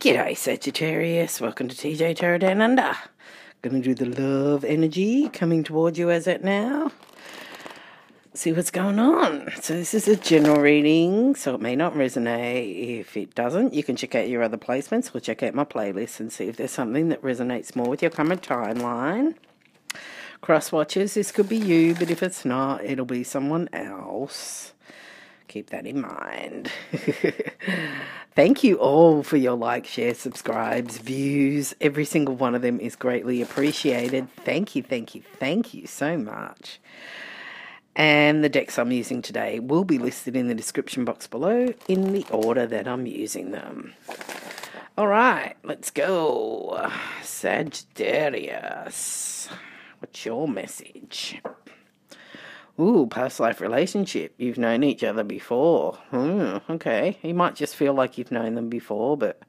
G'day Sagittarius, welcome to TJ Tarot Down Under. Gonna do the love energy coming towards you as it now. See what's going on. So this is a general reading, so it may not resonate. If it doesn't, you can check out your other placements or check out my playlist and see if there's something that resonates more with your current timeline. Cross watchers, this could be you, but if it's not, it'll be someone else. Keep that in mind. Thank you all for your like, share, subscribes, views. Every single one of them is greatly appreciated. Thank you, thank you, thank you so much. And the decks I'm using today will be listed in the description box below in the order that I'm using them. All right, let's go. Sagittarius, what's your message? Ooh, past life relationship. You've known each other before. Hmm, okay. You might just feel like you've known them before, but.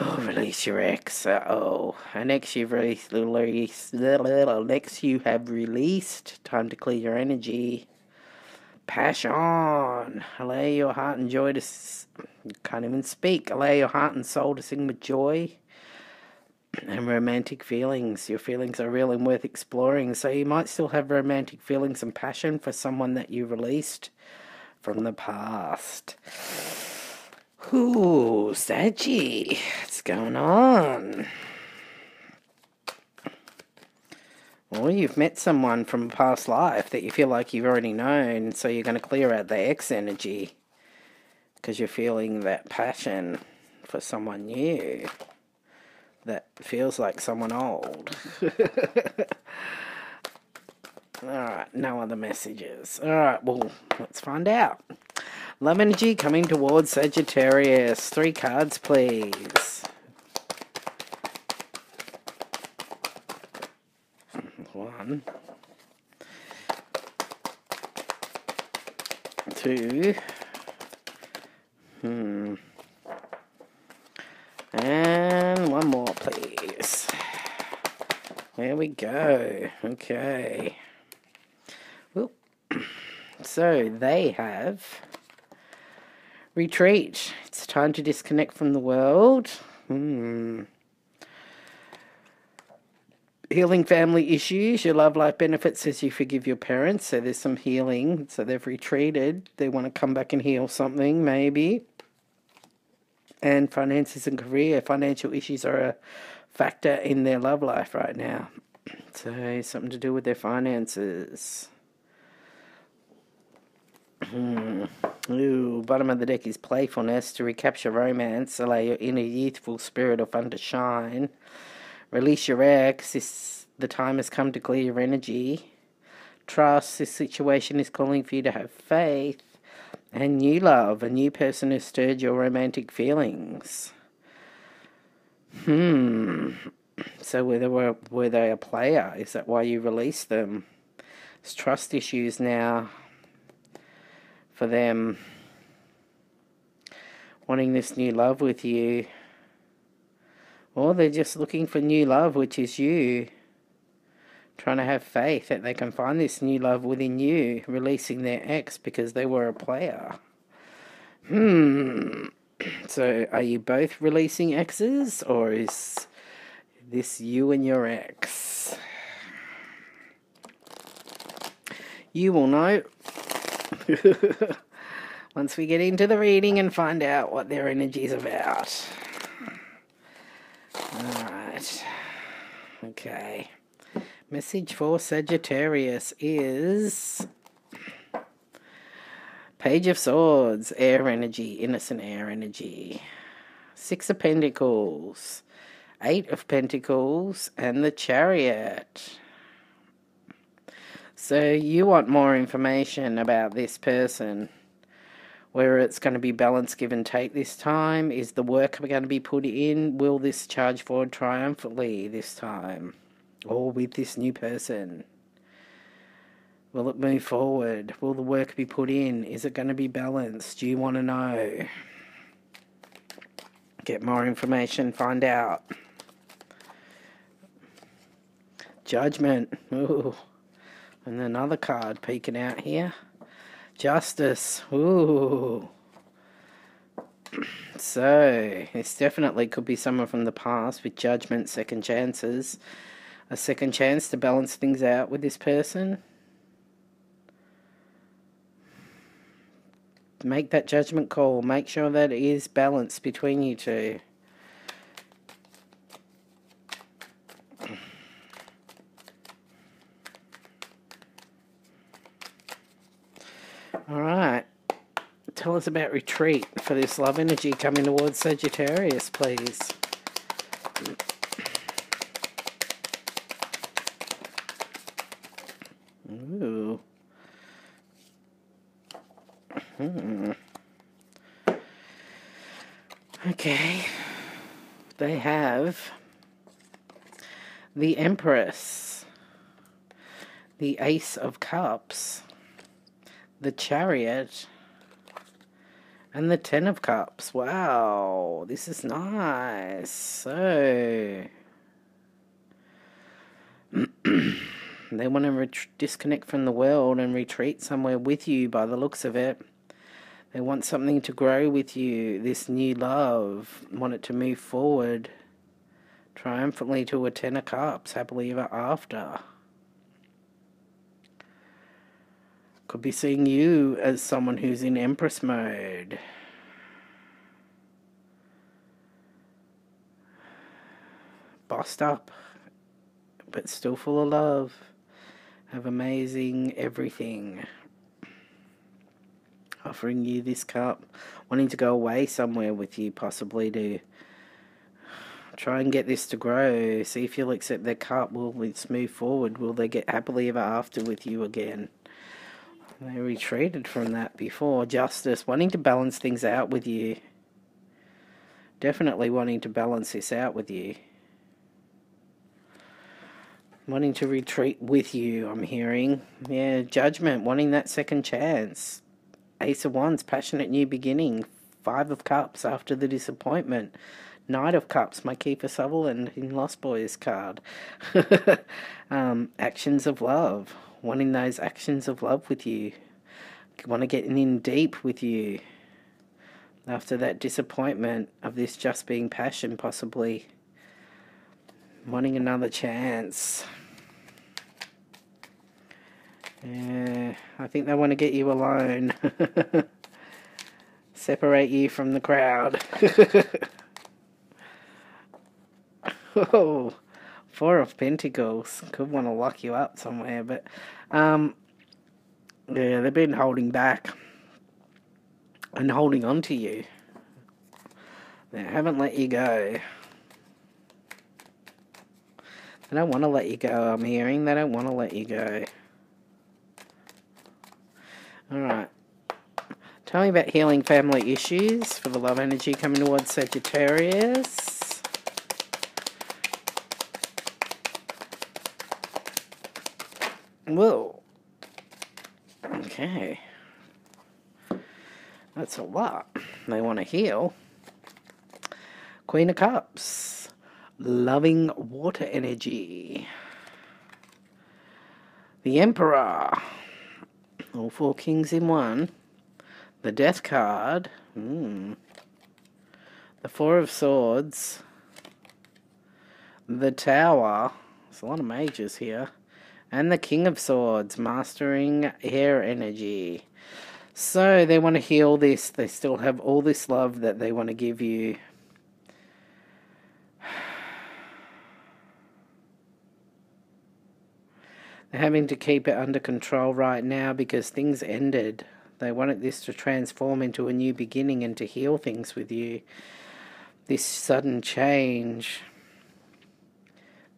Oh, release your ex. Uh oh. An ex you've released. An ex you have released. Time to clear your energy. Passion. Allow your heart and joy to. S- can't even speak. Allow your heart and soul to sing with joy and romantic feelings. Your feelings are real and worth exploring. So you might still have romantic feelings and passion for someone that you released from the past. Ooh, Saggy, what's going on? Well, you've met someone from a past life that you feel like you've already known, so you're going to clear out the ex energy because you're feeling that passion for someone new that feels like someone old. Alright, no other messages. Alright, well, let's find out. Love energy coming towards Sagittarius. Three cards, please. One. Two. Hmm. And one more, please. There we go. Okay. Well, so they have retreat. It's time to disconnect from the world. Hmm. Healing family issues. Your love life benefits as you forgive your parents. So there's some healing. So they've retreated. They want to come back and heal something, maybe and finances and career. Financial issues are a factor in their love life right now. So, something to do with their finances. Hmm. Ooh, bottom of the deck is playfulness to recapture romance, allow your inner youthful spirit of fun to shine. Release your ex. This, the time has come to clear your energy. Trust. This situation is calling for you to have faith and new love, a new person who stirred your romantic feelings. Hmm. So were were they a player? Is that why you released them? It's trust issues now for them wanting this new love with you. Or they're just looking for new love, which is you trying to have faith that they can find this new love within you, releasing their ex because they were a player. Hmm. So, are you both releasing exes, or is this you and your ex? You will know once we get into the reading and find out what their energy is about. Alright. Okay. Message for Sagittarius is Page of Swords, air energy, innocent air energy. Six of Pentacles, Eight of Pentacles, and the Chariot. So you want more information about this person. Whether it's going to be balance give and take this time. Is the work going to be put in? Will this charge forward triumphantly this time? Or with this new person? Will it move forward? Will the work be put in? Is it going to be balanced? Do you want to know? Get more information, find out. Judgment. Ooh. And another card peeking out here. Justice. Ooh. So, this definitely could be someone from the past with judgment, second chances, a second chance to balance things out with this person. Make that judgment call. Make sure that it is balanced between you two. All right. Tell us about retreat for this love energy coming towards Sagittarius, please. Ooh. Hmm. Okay. They have the Empress, the Ace of Cups, the Chariot, and the Ten of Cups. Wow, this is nice. So. they want to disconnect from the world and retreat somewhere with you by the looks of it. They want something to grow with you, this new love, want it to move forward triumphantly to a Ten of Cups, happily ever after. Could be seeing you as someone who's in Empress mode. Bossed up, but still full of love. Have amazing everything. Offering you this cup, wanting to go away somewhere with you, possibly to try and get this to grow. See if you'll accept their cup. Will it move forward? Will they get happily ever after with you again? They retreated from that before. Justice, wanting to balance things out with you. Definitely wanting to balance this out with you. Wanting to retreat with you, I'm hearing. Yeah, judgment, wanting that second chance. Ace of Wands, passionate new beginning. Five of Cups after the disappointment. Knight of Cups, my Kiefer Sutherland in Lost Boys card. um, actions of love wanting those actions of love with you, want to get in deep with you after that disappointment of this just being passion, possibly wanting another chance. Yeah, I think they want to get you alone. Separate you from the crowd. oh. Four of Pentacles. Could want to lock you up somewhere, but um, yeah, they've been holding back and holding on to you. They haven't let you go. They don't want to let you go, I'm hearing. They don't want to let you go. Alright. Tell me about healing family issues for the love energy coming towards Sagittarius. Whoa. Okay. That's a lot. They want to heal. Queen of Cups. Loving water energy. The Emperor. All four kings in one. The Death card. Mm. The Four of Swords. The Tower. There's a lot of majors here. And the King of Swords, mastering air energy. So they want to heal this. They still have all this love that they want to give you. They're having to keep it under control right now because things ended. They wanted this to transform into a new beginning and to heal things with you. This sudden change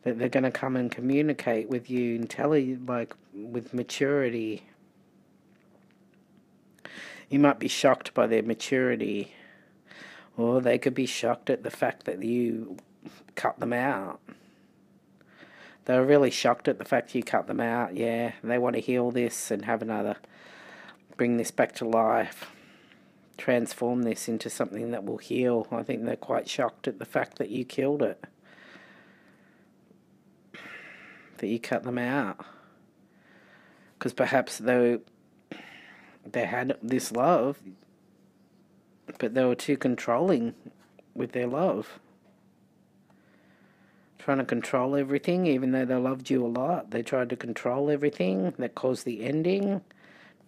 that they're going to come and communicate with you and tell you, like, with maturity. You might be shocked by their maturity, or they could be shocked at the fact that you cut them out. They're really shocked at the fact you cut them out, yeah. They want to heal this and have another, bring this back to life, transform this into something that will heal. I think they're quite shocked at the fact that you killed it that you cut them out. Because perhaps they they had this love, but they were too controlling with their love. Trying to control everything, even though they loved you a lot. They tried to control everything that caused the ending.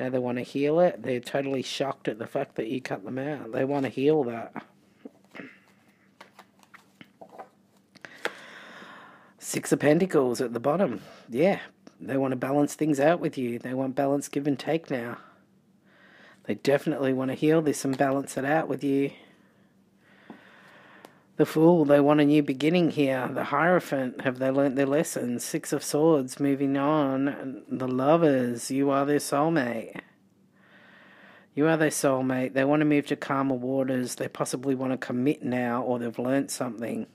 Now they want to heal it. They're totally shocked at the fact that you cut them out. They want to heal that. Six of Pentacles at the bottom. Yeah, they want to balance things out with you. They want balance give and take now. They definitely want to heal this and balance it out with you. The Fool, they want a new beginning here. The Hierophant, have they learnt their lessons? Six of Swords, moving on. The Lovers, you are their soulmate. You are their soulmate. They want to move to calmer waters. They possibly want to commit now or they've learnt something.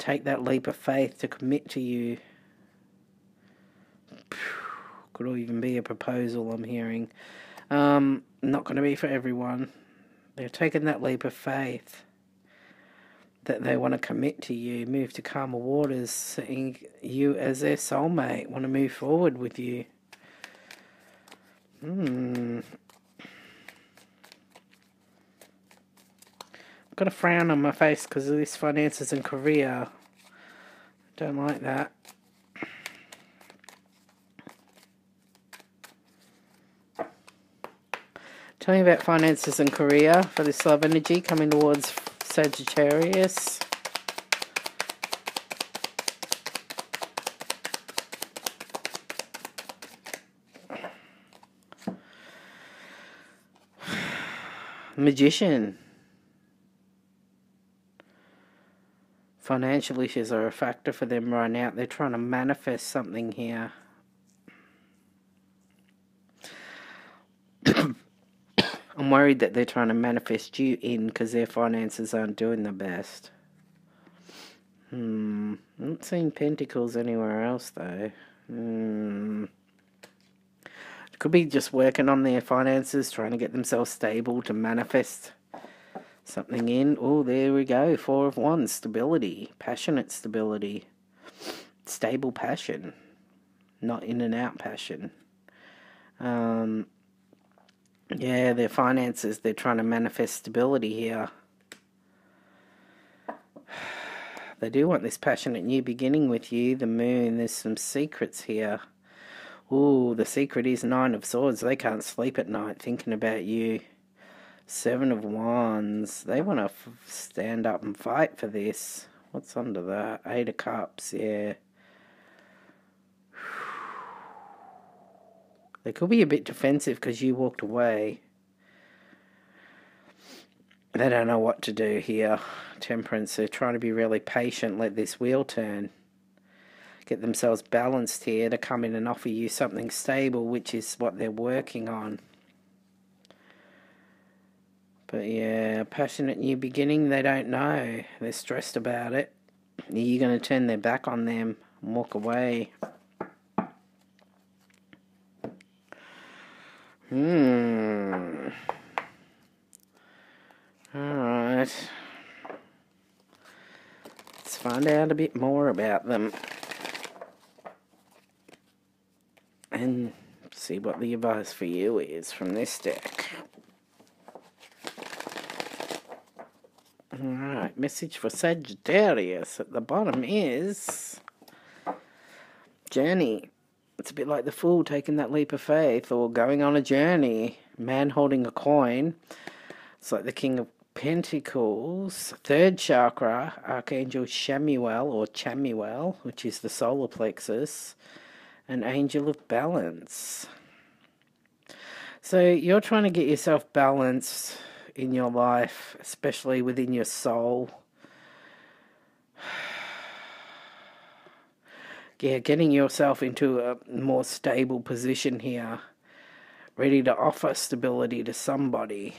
Take that leap of faith to commit to you. Could even be a proposal I'm hearing. Um, not going to be for everyone. They're taking that leap of faith that they want to commit to you, move to calmer waters, seeing you as their soulmate, want to move forward with you. Hmm. Got a frown on my face because of this finances and career. Don't like that. Tell me about finances and career for this love energy coming towards Sagittarius. Magician. Financial issues are a factor for them right now. They're trying to manifest something here. I'm worried that they're trying to manifest you in because their finances aren't doing the best. Hmm. Not seeing pentacles anywhere else though. Hmm. Could be just working on their finances, trying to get themselves stable to manifest something in. Oh, there we go. Four of Wands. Stability. Passionate stability. Stable passion. Not in and out passion. Um, yeah, their finances, they're trying to manifest stability here. They do want this passionate new beginning with you, the moon. There's some secrets here. Ooh, the secret is Nine of Swords. They can't sleep at night thinking about you. Seven of Wands. They want to stand up and fight for this. What's under that? Eight of Cups, yeah. They could be a bit defensive because you walked away. They don't know what to do here. Temperance, they're trying to be really patient, let this wheel turn. Get themselves balanced here to come in and offer you something stable, which is what they're working on. But yeah, passionate new beginning, they don't know. They're stressed about it. Are you going to turn their back on them and walk away? Hmm. Alright. Let's find out a bit more about them. And see what the advice for you is from this deck. Alright, message for Sagittarius at the bottom is Journey. It's a bit like the fool taking that leap of faith or going on a journey. Man holding a coin. It's like the King of Pentacles. Third chakra, Archangel Shamuel or Chamuel, which is the solar plexus. An angel of balance. So you're trying to get yourself balanced in your life, especially within your soul. Yeah, getting yourself into a more stable position here, ready to offer stability to somebody,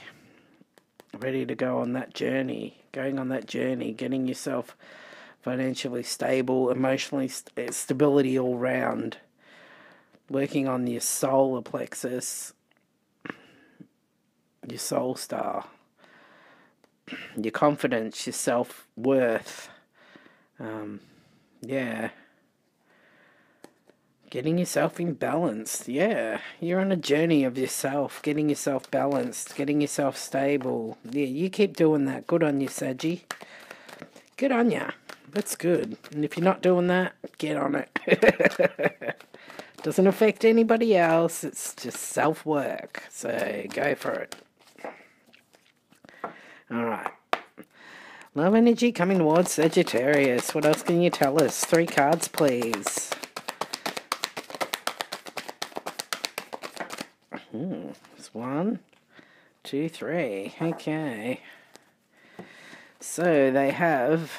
ready to go on that journey, going on that journey, getting yourself financially stable, emotionally st eh, stability all round, working on your solar plexus, your soul star, your confidence, your self worth. Um, yeah Getting yourself in balance. Yeah, you're on a journey of yourself, getting yourself balanced, getting yourself stable. Yeah, you keep doing that. Good on you, Saggy. Good on ya. That's good. And if you're not doing that, get on it. Doesn't affect anybody else. It's just self work. So go for it. All right. Love energy coming towards Sagittarius. What else can you tell us? Three cards, please. Hmm. It's one, two, three. Okay. So they have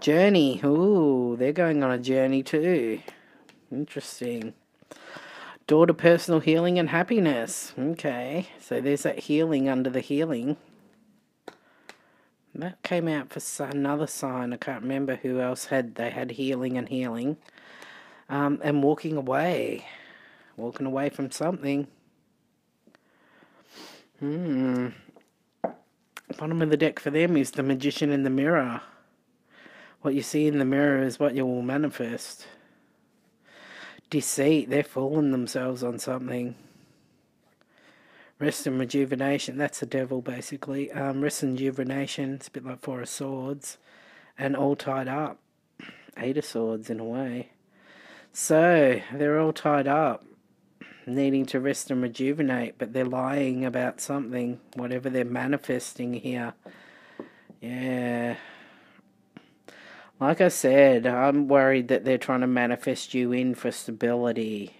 journey. Ooh, they're going on a journey too. Interesting. Door to personal healing and happiness. Okay. So there's that healing under the healing. That came out for another sign. I can't remember who else had. They had healing and healing. Um, and walking away. Walking away from something. Hmm. Bottom of the deck for them is the magician in the mirror. What you see in the mirror is what you will manifest. Deceit, they're fooling themselves on something. Rest and rejuvenation, that's the devil basically. Um, rest and rejuvenation, it's a bit like Four of Swords. And all tied up. Eight of Swords in a way. So, they're all tied up needing to rest and rejuvenate, but they're lying about something, whatever they're manifesting here. Yeah. Like I said, I'm worried that they're trying to manifest you in for stability.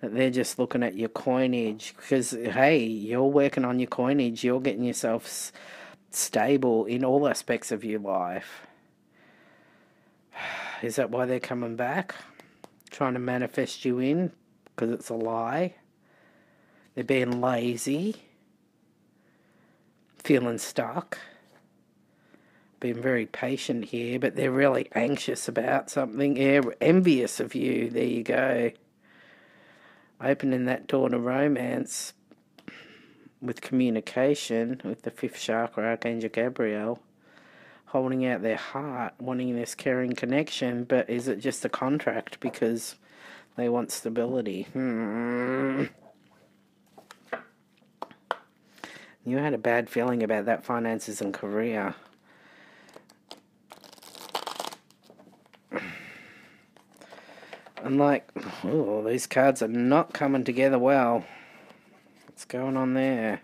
That they're just looking at your coinage. Because, hey, you're working on your coinage, you're getting yourself stable in all aspects of your life. Is that why they're coming back? Trying to manifest you in? because it's a lie. They're being lazy, feeling stuck, being very patient here, but they're really anxious about something. Yeah, envious of you. There you go. Opening that door to romance with communication with the fifth chakra, Archangel Gabriel, holding out their heart, wanting this caring connection, but is it just a contract because they want stability. Hmm. You had a bad feeling about that finances and career. And like, oh, these cards are not coming together well. What's going on there?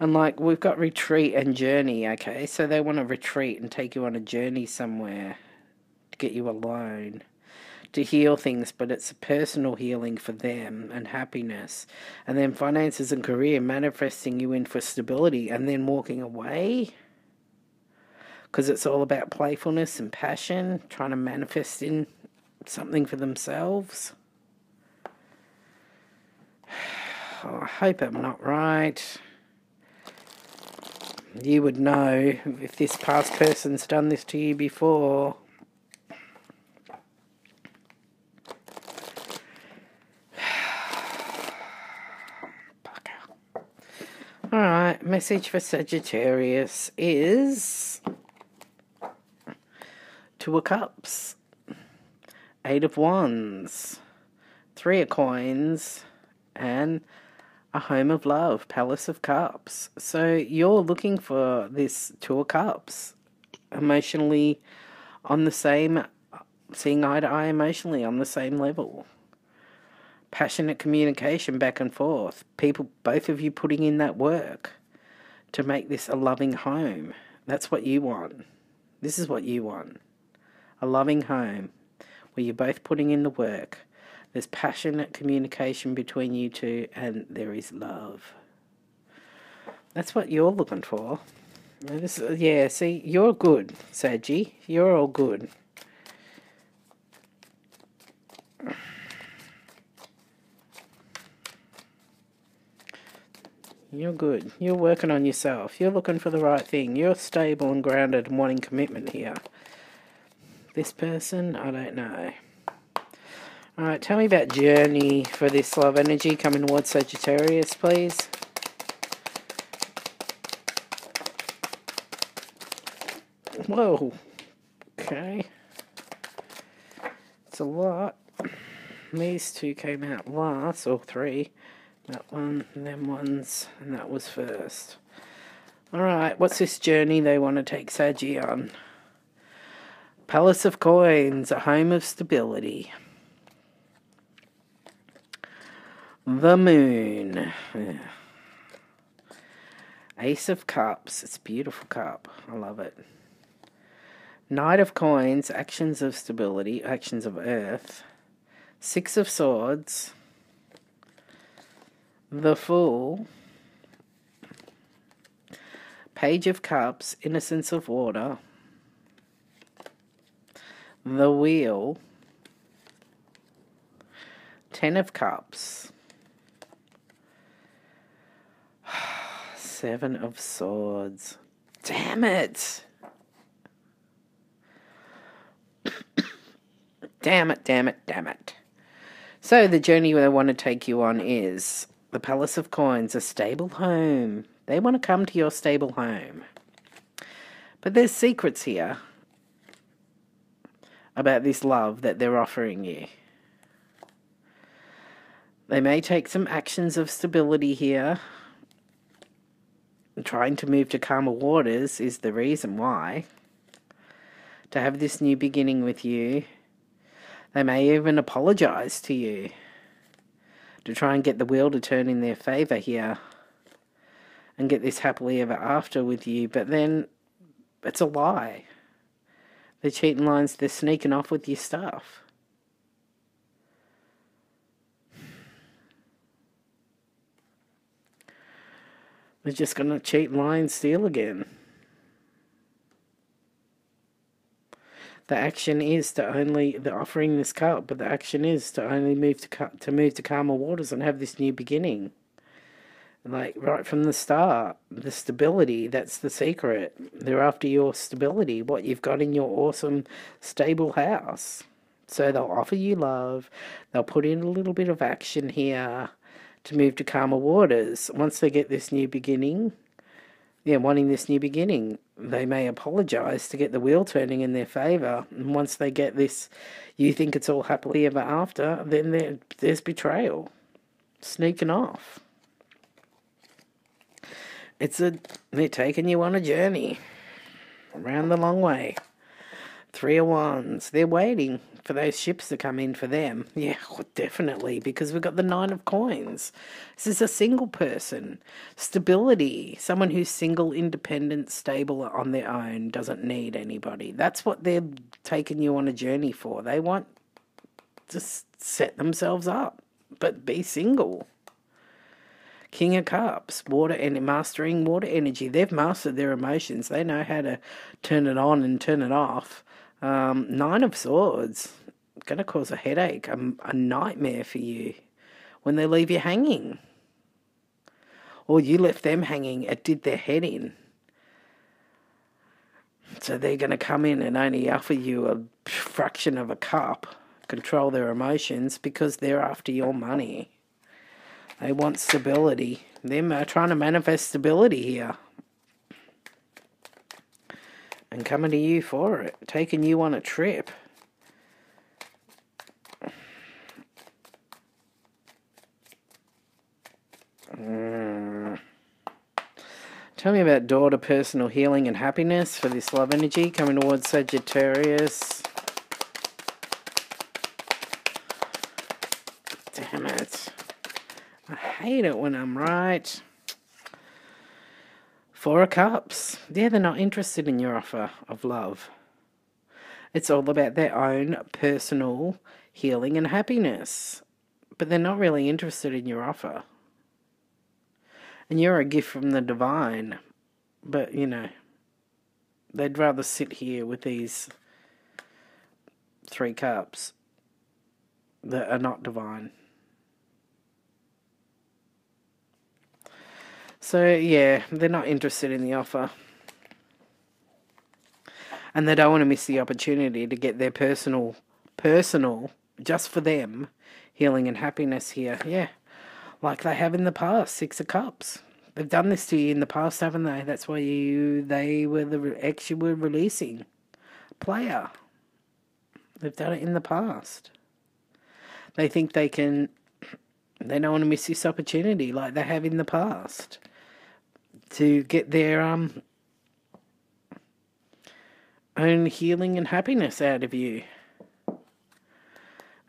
And like, we've got retreat and journey, okay? So they want to retreat and take you on a journey somewhere to get you alone to heal things, but it's a personal healing for them and happiness. And then finances and career manifesting you in for stability and then walking away because it's all about playfulness and passion, trying to manifest in something for themselves. Oh, I hope I'm not right. You would know if this past person's done this to you before. Alright, message for Sagittarius is Two of Cups, Eight of Wands, Three of Coins, and a Home of Love, Palace of Cups. So you're looking for this Two of Cups, emotionally on the same, seeing eye to eye emotionally on the same level passionate communication back and forth. People, both of you putting in that work to make this a loving home. That's what you want. This is what you want. A loving home where you're both putting in the work. There's passionate communication between you two, and there is love. That's what you're looking for. This, yeah, see, you're good, Saggy. You're all good. You're good. You're working on yourself. You're looking for the right thing. You're stable and grounded and wanting commitment here. This person, I don't know. Alright, tell me about journey for this love energy coming towards Sagittarius, please. Whoa. Okay. It's a lot. these two came out last, or three. That one, and them ones, and that was first. Alright, what's this journey they want to take Saggy on? Palace of Coins, a home of stability. The Moon. Ace of Cups. It's a beautiful cup. I love it. Knight of Coins, actions of stability, actions of earth. Six of Swords. The Fool. Page of Cups, Innocence of Water. The Wheel. Ten of Cups. Seven of Swords. Damn it! damn it, damn it, damn it. So, the journey they want to take you on is the Palace of Coins, a stable home. They want to come to your stable home. But there's secrets here about this love that they're offering you. They may take some actions of stability here. Trying to move to calmer waters is the reason why. To have this new beginning with you. They may even apologize to you to try and get the wheel to turn in their favour here and get this happily ever after with you, but then it's a lie. They're cheating lines, they're sneaking off with your stuff. They're just going to cheat, lie, and steal again. The action is to only the offering this cup, but the action is to only move to to move to calmer waters and have this new beginning. Like right from the start, the stability, that's the secret. They're after your stability, what you've got in your awesome, stable house. So they'll offer you love, they'll put in a little bit of action here to move to calmer waters. Once they get this new beginning, yeah, wanting this new beginning, they may apologize to get the wheel turning in their favor. And once they get this, you think it's all happily ever after, then there's betrayal, sneaking off. It's a they're taking you on a journey around the long way. Three of wands. They're waiting for those ships to come in for them. Yeah, definitely, because we've got the nine of coins. This is a single person. Stability. Someone who's single, independent, stable on their own, doesn't need anybody. That's what they're taking you on a journey for. They want to set themselves up, but be single. King of Cups, water and mastering water energy. They've mastered their emotions. They know how to turn it on and turn it off. Um, Nine of Swords, going to cause a headache, a, a nightmare for you when they leave you hanging. Or you left them hanging, it did their head in. So they're going to come in and only offer you a fraction of a cup, control their emotions because they're after your money. They want stability. They're trying to manifest stability here. And coming to you for it. Taking you on a trip. Mm. Tell me about door to personal healing and happiness for this love energy coming towards Sagittarius. Damn it. I hate it when I'm right. Four of Cups. Yeah, they're not interested in your offer of love. It's all about their own personal healing and happiness. But they're not really interested in your offer. And you're a gift from the divine. But, you know, they'd rather sit here with these three cups that are not divine. So, yeah, they're not interested in the offer. And they don't want to miss the opportunity to get their personal, personal, just for them, healing and happiness here. Yeah, like they have in the past, Six of Cups. They've done this to you in the past, haven't they? That's why you they were the ex you were releasing. Player. They've done it in the past. They think they can, they don't want to miss this opportunity like they have in the past to get their um, own healing and happiness out of you.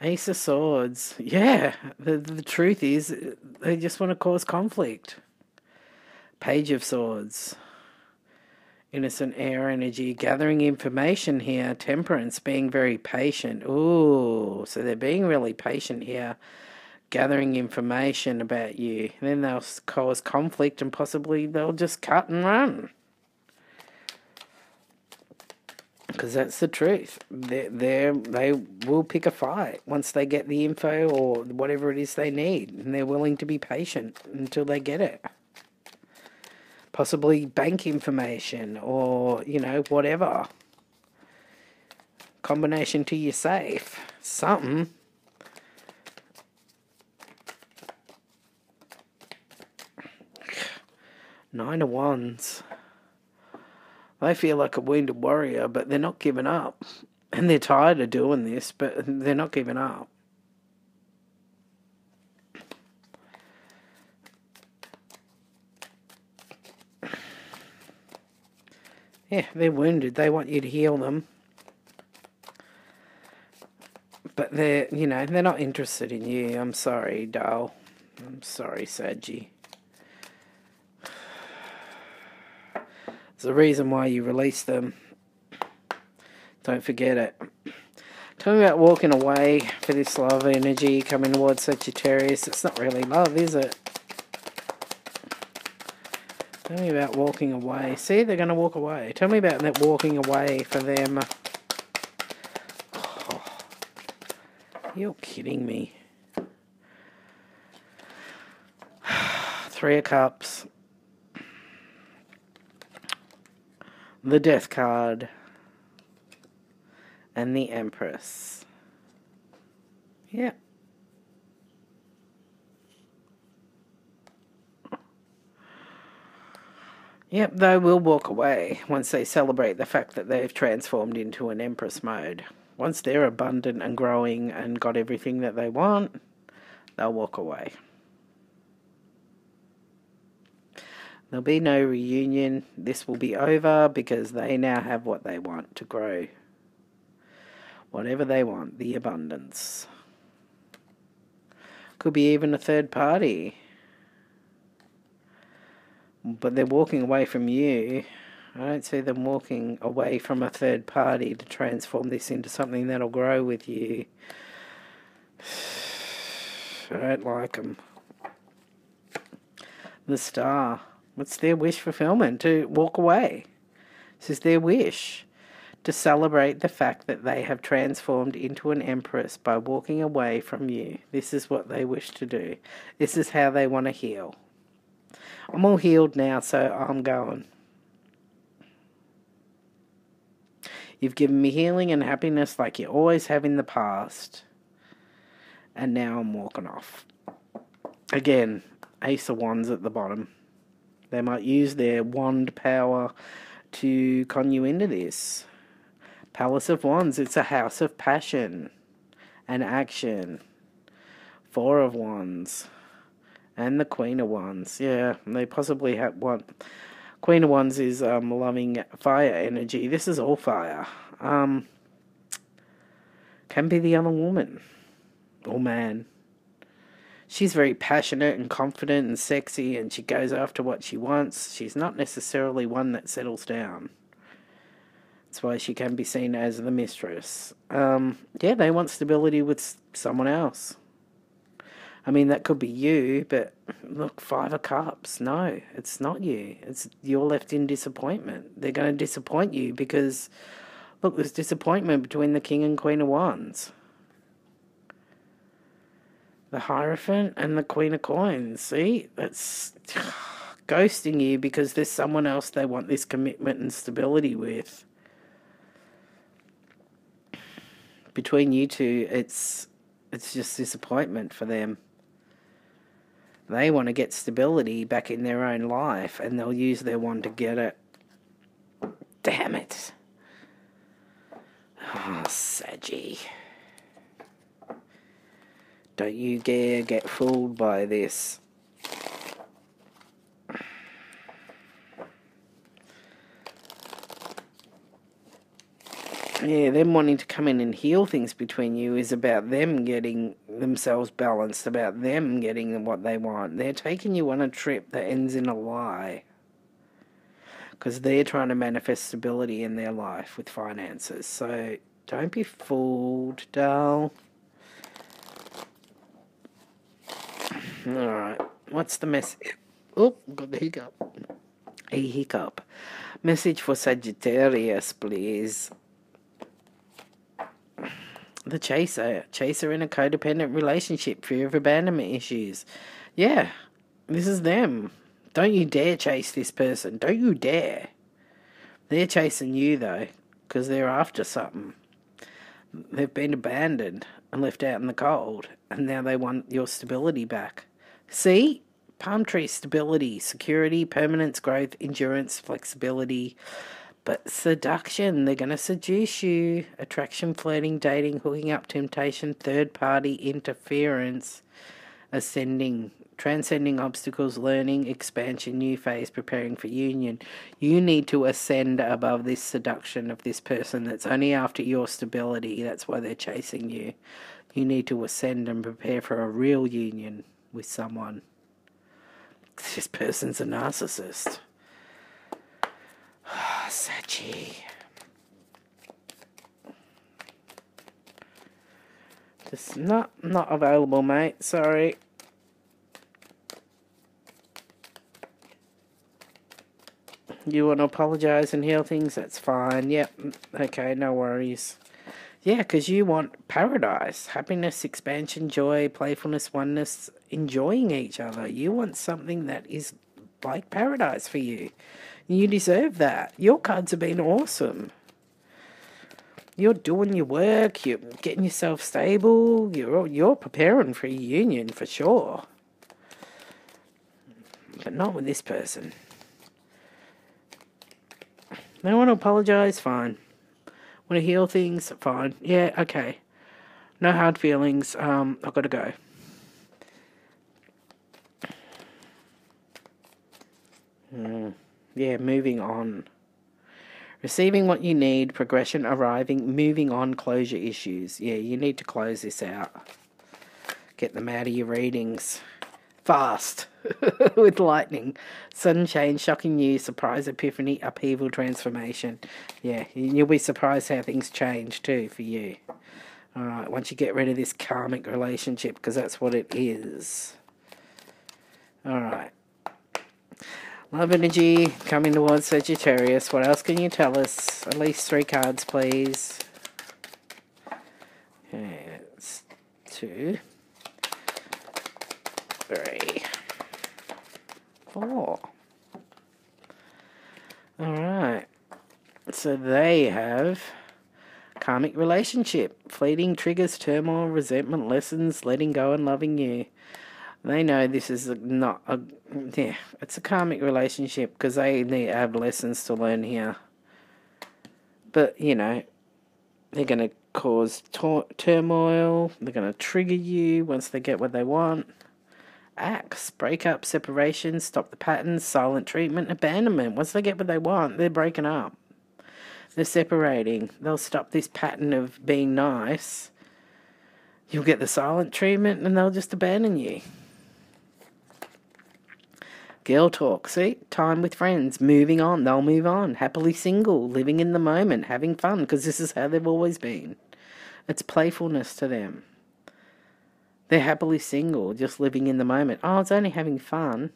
Ace of Swords. Yeah, the, the truth is, they just want to cause conflict. Page of Swords. Innocent air energy, gathering information here. Temperance, being very patient. Ooh, so they're being really patient here, gathering information about you. Then they'll cause conflict and possibly they'll just cut and run because that's the truth. They they they will pick a fight once they get the info or whatever it is they need, and they're willing to be patient until they get it. Possibly bank information or you know whatever combination to your safe, something. Nine of Wands. They feel like a wounded warrior, but they're not giving up. And they're tired of doing this, but they're not giving up. Yeah, they're wounded. They want you to heal them. But they're, you know, they're not interested in you. I'm sorry, doll. I'm sorry, Saggy. the reason why you release them. Don't forget it. Tell me about walking away for this love energy coming towards Sagittarius. It's not really love, is it? Tell me about walking away. See, they're going to walk away. Tell me about that walking away for them. Oh, you're kidding me. Three of Cups. The Death card, and the Empress. Yeah. Yep, they will walk away once they celebrate the fact that they've transformed into an Empress mode. Once they're abundant and growing and got everything that they want, they'll walk away. There'll be no reunion. This will be over because they now have what they want to grow. Whatever they want, the abundance. Could be even a third party. But they're walking away from you. I don't see them walking away from a third party to transform this into something that'll grow with you. I don't like them. The star. It's their wish fulfillment to walk away. This is their wish to celebrate the fact that they have transformed into an empress by walking away from you. This is what they wish to do. This is how they want to heal. I'm all healed now, so I'm going. You've given me healing and happiness like you always have in the past. And now I'm walking off. Again, Ace of Wands at the bottom. They might use their wand power to con you into this. Palace of Wands, it's a house of passion and action. Four of Wands. And the Queen of Wands. Yeah, they possibly have one. Queen of Wands is um, loving fire energy. This is all fire. Um, can be the other woman or man she's very passionate and confident and sexy and she goes after what she wants. She's not necessarily one that settles down. That's why she can be seen as the mistress. Um, yeah, they want stability with someone else. I mean, that could be you, but look, Five of Cups. No, it's not you. It's you're left in disappointment. They're going to disappoint you because, look, there's disappointment between the King and Queen of Wands the Hierophant and the Queen of Coins. See, that's ghosting you because there's someone else they want this commitment and stability with. Between you two, it's it's just disappointment for them. They want to get stability back in their own life, and they'll use their wand to get it. Damn it. Oh, Saggy. Don't you dare get fooled by this. Yeah, them wanting to come in and heal things between you is about them getting themselves balanced, about them getting what they want. They're taking you on a trip that ends in a lie. Because they're trying to manifest stability in their life with finances. So don't be fooled, doll. Alright, what's the message? Oh, got the hiccup. A hiccup. Message for Sagittarius, please. The chaser. Chaser in a codependent relationship, fear of abandonment issues. Yeah, this is them. Don't you dare chase this person. Don't you dare. They're chasing you, though, because they're after something. They've been abandoned and left out in the cold, and now they want your stability back. See? Palm tree stability, security, permanence, growth, endurance, flexibility. But seduction, they're going to seduce you. Attraction, flirting, dating, hooking up, temptation, third party interference, ascending, transcending obstacles, learning, expansion, new phase, preparing for union. You need to ascend above this seduction of this person that's only after your stability. That's why they're chasing you. You need to ascend and prepare for a real union with someone. This person's a narcissist. Ah, Saggy. Just not not available, mate. Sorry. You want to apologise and heal things? That's fine. Yep. Okay, no worries. Yeah, because you want paradise, happiness, expansion, joy, playfulness, oneness, enjoying each other. You want something that is like paradise for you. You deserve that. Your cards have been awesome. You're doing your work. You're getting yourself stable. You're you're preparing for a union for sure. But not with this person. They want to apologize. Fine. Want to heal things? Fine. Yeah. Okay. No hard feelings. Um, I've got to go. Hmm yeah, moving on. Receiving what you need, progression arriving, moving on, closure issues. Yeah, you need to close this out. Get them out of your readings. Fast. With lightning. Sudden change, shocking news, surprise, epiphany, upheaval, transformation. Yeah, you'll be surprised how things change too for you. Alright, once you get rid of this karmic relationship, because that's what it is. Alright. Love energy coming towards Sagittarius. What else can you tell us? At least three cards, please. Okay, that's two, three, four. Alright. So they have karmic relationship, fleeting triggers, turmoil, resentment, lessons, letting go and loving you. They know this is not a yeah, it's a karmic relationship because they need have lessons to learn here. But you know, they're going to cause turmoil. They're going to trigger you once they get what they want. Acts, break up, separation, stop the patterns, silent treatment, abandonment. Once they get what they want, they're breaking up. They're separating. They'll stop this pattern of being nice. You'll get the silent treatment and they'll just abandon you. Girl talk, see? Time with friends, moving on, they'll move on. Happily single, living in the moment, having fun, because this is how they've always been. It's playfulness to them. They're happily single, just living in the moment. Oh, it's only having fun.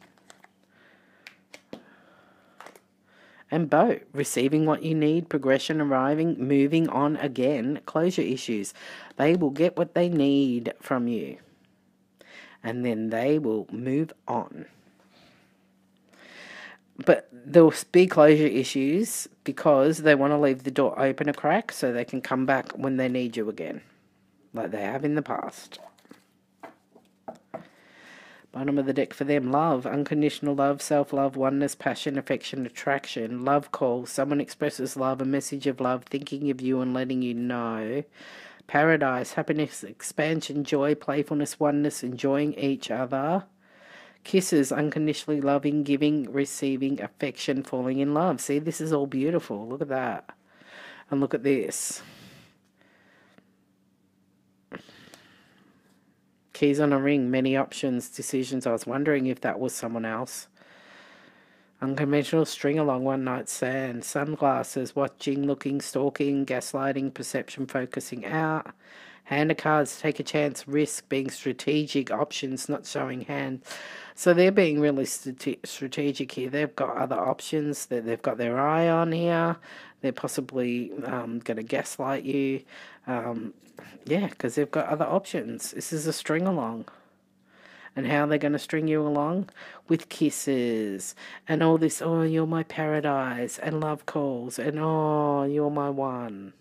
And boat, receiving what you need, progression arriving, moving on again, closure issues. They will get what they need from you. And then they will move on but there'll be closure issues because they want to leave the door open a crack so they can come back when they need you again, like they have in the past. Bottom of the deck for them love, unconditional love, self love, oneness, passion, affection, attraction, love call. Someone expresses love, a message of love, thinking of you and letting you know. Paradise, happiness, expansion, joy, playfulness, oneness, enjoying each other. Kisses, unconditionally loving, giving, receiving, affection, falling in love. See, this is all beautiful. Look at that. And look at this. Keys on a ring, many options, decisions. I was wondering if that was someone else. Unconventional string along one night stand, sunglasses, watching, looking, stalking, gaslighting, perception, focusing out. Hand of cards, take a chance, risk, being strategic, options, not showing hand. So they're being really strategic here. They've got other options that they've got their eye on here. They're possibly um, going to gaslight you. Um, yeah, because they've got other options. This is a string along. And how they're going to string you along? With kisses and all this, oh, you're my paradise, and love calls, and oh, you're my one.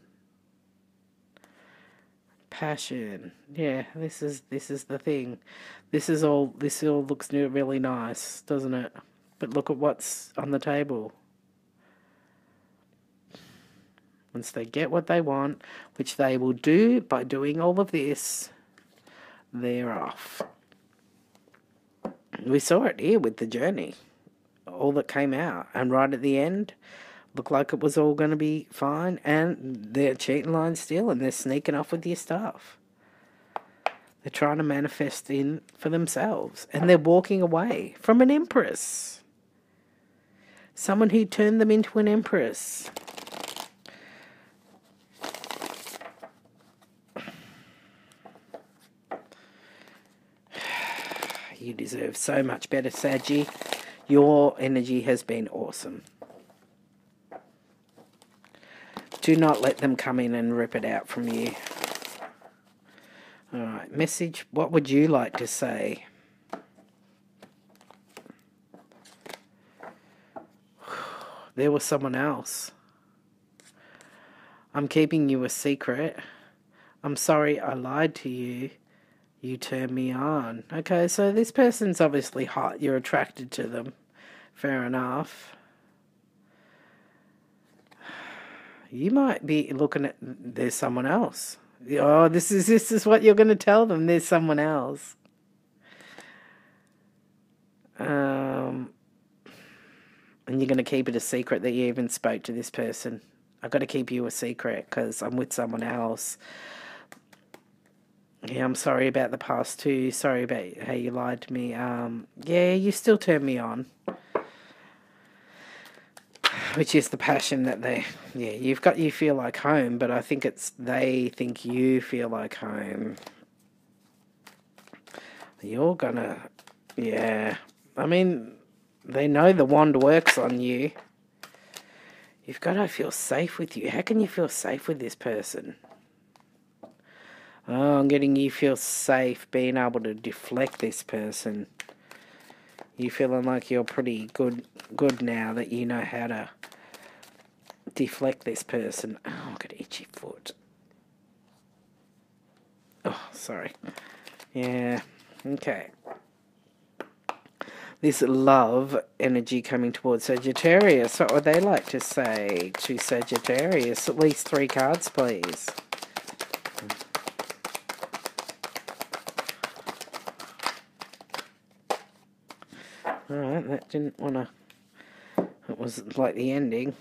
Passion. Yeah, this is this is the thing. This is all this all looks really nice, doesn't it? But look at what's on the table. Once they get what they want, which they will do by doing all of this, they're off. We saw it here with the journey, all that came out, and right at the end, looked like it was all going to be fine, and they're cheating line still, and they're sneaking off with your stuff. They're trying to manifest in for themselves, and they're walking away from an empress. Someone who turned them into an empress. You deserve so much better, Saggy. Your energy has been awesome. Do not let them come in and rip it out from you. Alright, message. What would you like to say? There was someone else. I'm keeping you a secret. I'm sorry I lied to you. You turn me on. Okay, so this person's obviously hot. You're attracted to them. Fair enough. You might be looking at there's someone else. Oh, this is this is what you're going to tell them. There's someone else. Um, and you're going to keep it a secret that you even spoke to this person. I've got to keep you a secret because I'm with someone else. Yeah, I'm sorry about the past too. Sorry about how you lied to me. Um, yeah, you still turn me on. Which is the passion that they, yeah, you've got you feel like home, but I think it's they think you feel like home. You're gonna, yeah. I mean, they know the wand works on you. You've got to feel safe with you. How can you feel safe with this person? Oh, I'm getting you feel safe being able to deflect this person. You feeling like you're pretty good good now that you know how to deflect this person. Oh, I've got an itchy foot. Oh, sorry. Yeah, okay. This love energy coming towards Sagittarius. What would they like to say to Sagittarius? At least three cards, please. Alright, that didn't want to... It was like the ending.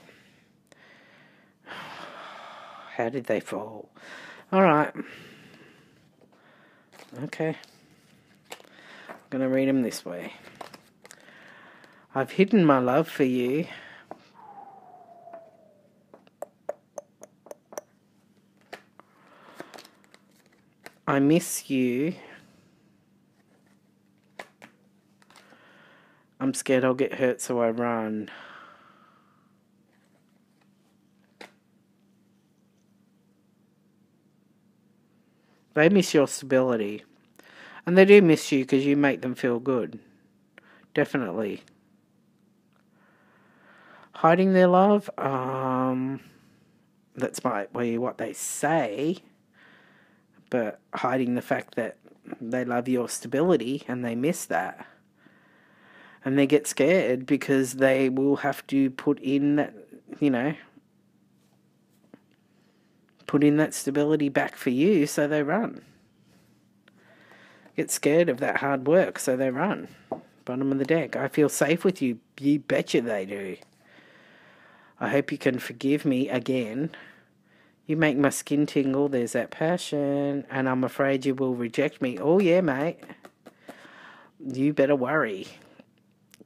How did they fall? Alright. Okay. I'm going to read them this way. I've hidden my love for you. I miss you. I'm scared I'll get hurt, so I run. They miss your stability. And they do miss you because you make them feel good. Definitely. Hiding their love? Um, that's might be what they say. But hiding the fact that they love your stability and they miss that and they get scared because they will have to put in, that, you know, put in that stability back for you, so they run. Get scared of that hard work, so they run. Bottom of the deck. I feel safe with you. You betcha they do. I hope you can forgive me again. You make my skin tingle. There's that passion. And I'm afraid you will reject me. Oh, yeah, mate. You better worry.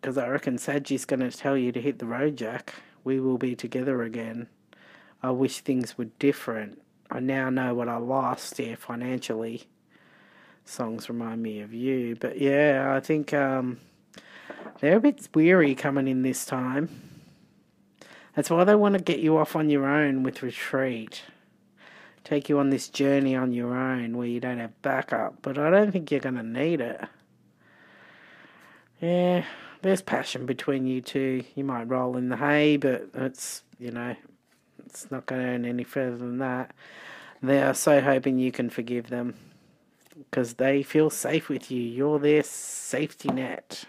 Because I reckon Saggy's going to tell you to hit the road, Jack. We will be together again. I wish things were different. I now know what I lost here financially. Songs remind me of you. But yeah, I think um, they're a bit weary coming in this time. That's why they want to get you off on your own with retreat. Take you on this journey on your own where you don't have backup. But I don't think you're going to need it. Yeah, there's passion between you two. You might roll in the hay, but it's, you know, it's not going to any further than that. They are so hoping you can forgive them because they feel safe with you. You're their safety net.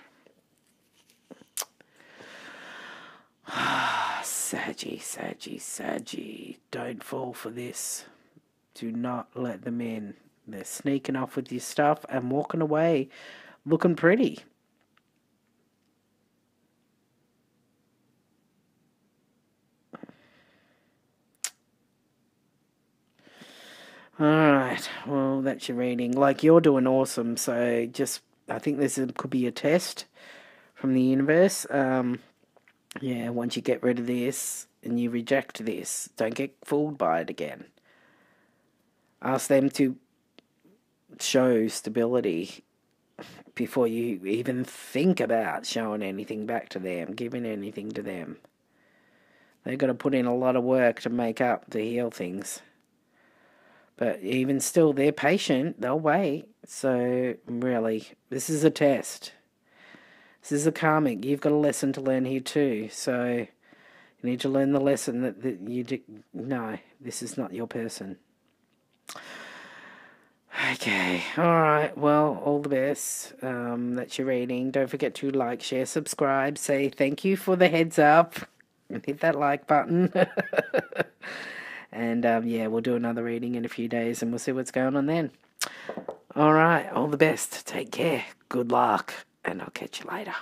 Saggy, Saggy, Saggy. Don't fall for this. Do not let them in. They're sneaking off with your stuff and walking away looking pretty. Alright, well, that's your reading. Like, you're doing awesome, so just, I think this could be a test from the universe. Um, yeah, once you get rid of this and you reject this, don't get fooled by it again. Ask them to show stability before you even think about showing anything back to them, giving anything to them. They've got to put in a lot of work to make up, to heal things. But even still, they're patient, they'll wait. So, really, this is a test. This is a karmic. You've got a lesson to learn here too. So you need to learn the lesson that, that you do. No, this is not your person. Okay, alright, well, all the best. Um, that's your reading. Don't forget to like, share, subscribe, say thank you for the heads up, and hit that like button. and um, yeah, we'll do another reading in a few days and we'll see what's going on then. Alright, all the best. Take care. Good luck and I'll catch you later.